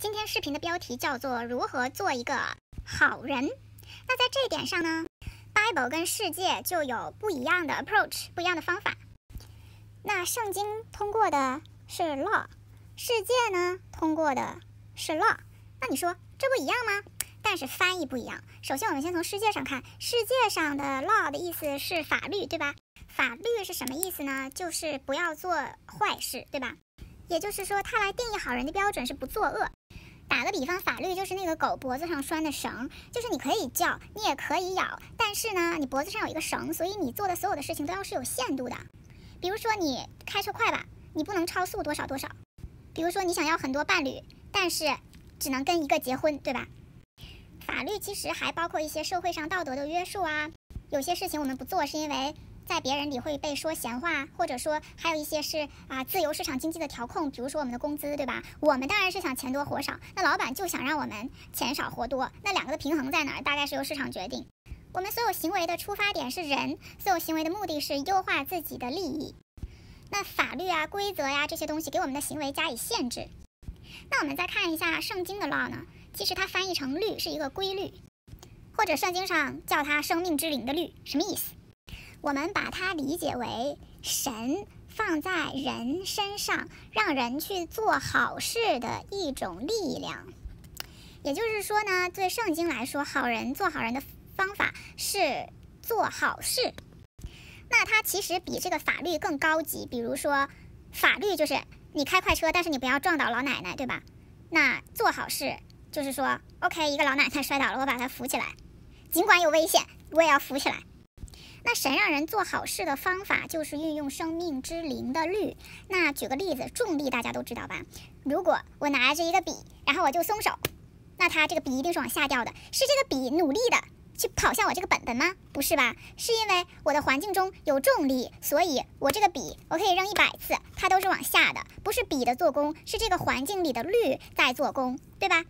今天视频的标题叫做“如何做一个好人”。那在这一点上呢，Bible 跟世界就有不一样的 approach，不一样的方法。那圣经通过的是 law，世界呢通过的是 law。那你说这不一样吗？但是翻译不一样。首先，我们先从世界上看，世界上的 law 的意思是法律，对吧？法律是什么意思呢？就是不要做坏事，对吧？也就是说，它来定义好人的标准是不作恶。打个比方，法律就是那个狗脖子上拴的绳，就是你可以叫，你也可以咬，但是呢，你脖子上有一个绳，所以你做的所有的事情都要是有限度的。比如说你开车快吧，你不能超速多少多少。比如说你想要很多伴侣，但是只能跟一个结婚，对吧？法律其实还包括一些社会上道德的约束啊，有些事情我们不做是因为。在别人里会被说闲话，或者说还有一些是啊自由市场经济的调控，比如说我们的工资，对吧？我们当然是想钱多活少，那老板就想让我们钱少活多，那两个的平衡在哪儿？大概是由市场决定。我们所有行为的出发点是人，所有行为的目的是优化自己的利益。那法律啊、规则呀这些东西给我们的行为加以限制。那我们再看一下圣经的 law 呢？其实它翻译成律是一个规律，或者圣经上叫它生命之灵的律，什么意思？我们把它理解为神放在人身上，让人去做好事的一种力量。也就是说呢，对圣经来说，好人做好人的方法是做好事。那它其实比这个法律更高级。比如说，法律就是你开快车，但是你不要撞倒老奶奶，对吧？那做好事就是说，OK，一个老奶奶摔倒了，我把她扶起来，尽管有危险，我也要扶起来。那神让人做好事的方法就是运用生命之灵的律。那举个例子，重力大家都知道吧？如果我拿着一个笔，然后我就松手，那它这个笔一定是往下掉的。是这个笔努力的去跑向我这个本本吗？不是吧？是因为我的环境中有重力，所以我这个笔我可以扔一百次，它都是往下的。不是笔的做工，是这个环境里的律在做工，对吧？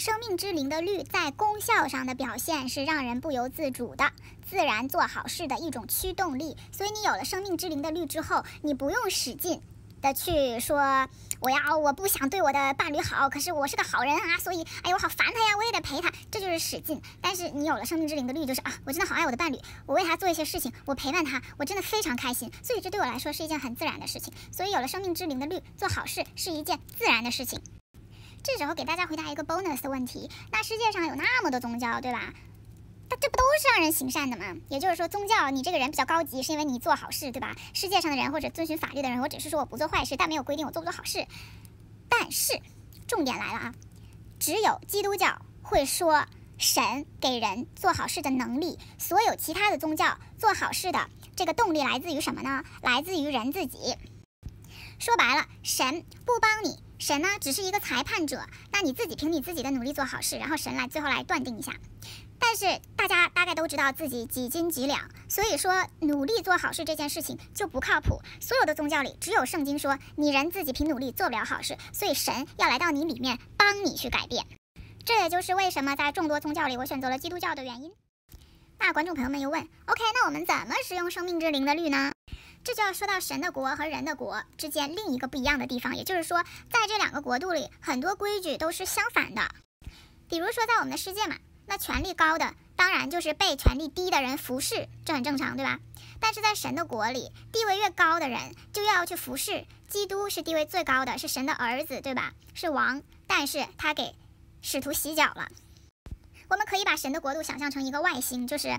生命之灵的律在功效上的表现是让人不由自主的、自然做好事的一种驱动力。所以你有了生命之灵的律之后，你不用使劲的去说我要我不想对我的伴侣好，可是我是个好人啊，所以哎呦我好烦他呀，我也得陪他，这就是使劲。但是你有了生命之灵的律，就是啊，我真的好爱我的伴侣，我为他做一些事情，我陪伴他，我真的非常开心。所以这对我来说是一件很自然的事情。所以有了生命之灵的律，做好事是一件自然的事情。这时候给大家回答一个 bonus 的问题：那世界上有那么多宗教，对吧？它这不都是让人行善的吗？也就是说，宗教你这个人比较高级，是因为你做好事，对吧？世界上的人或者遵循法律的人，我只是说我不做坏事，但没有规定我做不做好事。但是，重点来了啊！只有基督教会说神给人做好事的能力，所有其他的宗教做好事的这个动力来自于什么呢？来自于人自己。说白了，神不帮你。神呢，只是一个裁判者，那你自己凭你自己的努力做好事，然后神来最后来断定一下。但是大家大概都知道自己几斤几两，所以说努力做好事这件事情就不靠谱。所有的宗教里，只有圣经说你人自己凭努力做不了好事，所以神要来到你里面帮你去改变。这也就是为什么在众多宗教里，我选择了基督教的原因。那观众朋友们又问，OK，那我们怎么使用生命之灵的律呢？这就要说到神的国和人的国之间另一个不一样的地方，也就是说，在这两个国度里，很多规矩都是相反的。比如说，在我们的世界嘛，那权力高的当然就是被权力低的人服侍，这很正常，对吧？但是在神的国里，地位越高的人就要去服侍。基督是地位最高的，是神的儿子，对吧？是王，但是他给使徒洗脚了。我们可以把神的国度想象成一个外星，就是。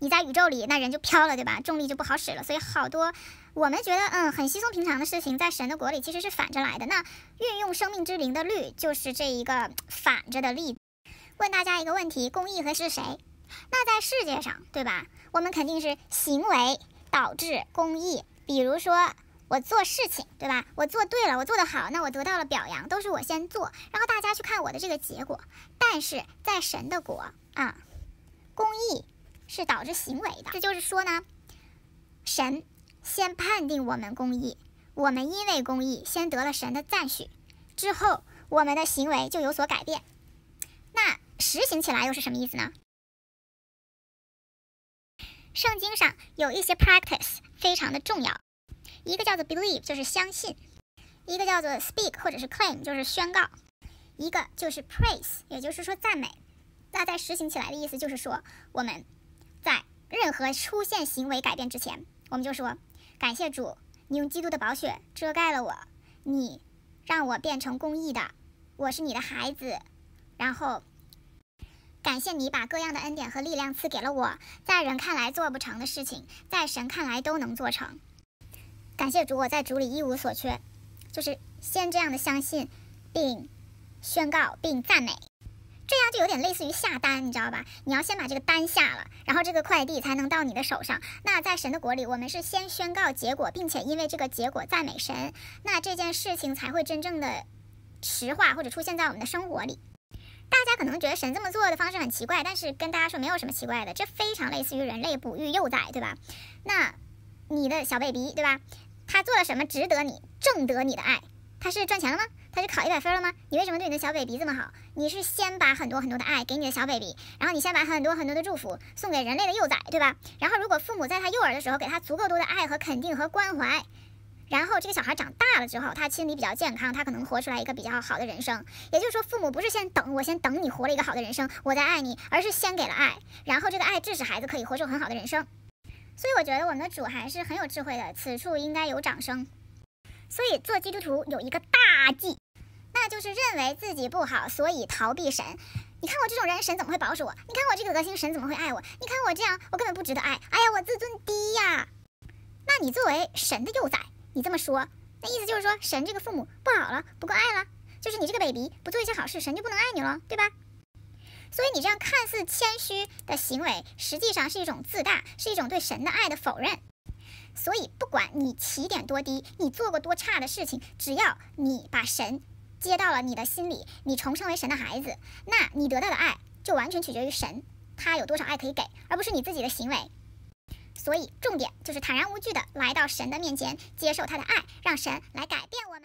你在宇宙里，那人就飘了，对吧？重力就不好使了。所以好多我们觉得嗯很稀松平常的事情，在神的国里其实是反着来的。那运用生命之灵的律，就是这一个反着的例子。问大家一个问题：公义和是谁？那在世界上，对吧？我们肯定是行为导致公义。比如说我做事情，对吧？我做对了，我做得好，那我得到了表扬，都是我先做，然后大家去看我的这个结果。但是在神的国啊，公义。是导致行为的，这就是说呢，神先判定我们公义，我们因为公义先得了神的赞许，之后我们的行为就有所改变。那实行起来又是什么意思呢？圣经上有一些 practice 非常的重要，一个叫做 believe，就是相信；一个叫做 speak，或者是 claim，就是宣告；一个就是 praise，也就是说赞美。那在实行起来的意思就是说，我们在任何出现行为改变之前，我们就说感谢主，你用基督的宝血遮盖了我，你让我变成公义的，我是你的孩子。然后感谢你把各样的恩典和力量赐给了我，在人看来做不成的事情，在神看来都能做成。感谢主，我在主里一无所缺。就是先这样的相信，并宣告并赞美。这样就有点类似于下单，你知道吧？你要先把这个单下了，然后这个快递才能到你的手上。那在神的国里，我们是先宣告结果，并且因为这个结果赞美神，那这件事情才会真正的实化或者出现在我们的生活里。大家可能觉得神这么做的方式很奇怪，但是跟大家说没有什么奇怪的，这非常类似于人类哺育幼崽，对吧？那你的小 baby，对吧？他做了什么值得你挣得你的爱？他是赚钱了吗？他是考一百分了吗？你为什么对你的小 baby 这么好？你是先把很多很多的爱给你的小 baby，然后你先把很多很多的祝福送给人类的幼崽，对吧？然后如果父母在他幼儿的时候给他足够多的爱和肯定和关怀，然后这个小孩长大了之后，他心理比较健康，他可能活出来一个比较好的人生。也就是说，父母不是先等我，先等你活了一个好的人生，我再爱你，而是先给了爱，然后这个爱致使孩子可以活出很好的人生。所以我觉得我们的主还是很有智慧的，此处应该有掌声。所以做基督徒有一个大忌。那就是认为自己不好，所以逃避神。你看我这种人，神怎么会保守我？你看我这个德行，神怎么会爱我？你看我这样，我根本不值得爱。哎呀，我自尊低呀。那你作为神的幼崽，你这么说，那意思就是说，神这个父母不好了，不够爱了。就是你这个 baby 不做一些好事，神就不能爱你了，对吧？所以你这样看似谦虚的行为，实际上是一种自大，是一种对神的爱的否认。所以不管你起点多低，你做过多差的事情，只要你把神。接到了你的心里，你重生为神的孩子，那你得到的爱就完全取决于神，他有多少爱可以给，而不是你自己的行为。所以重点就是坦然无惧的来到神的面前，接受他的爱，让神来改变我们。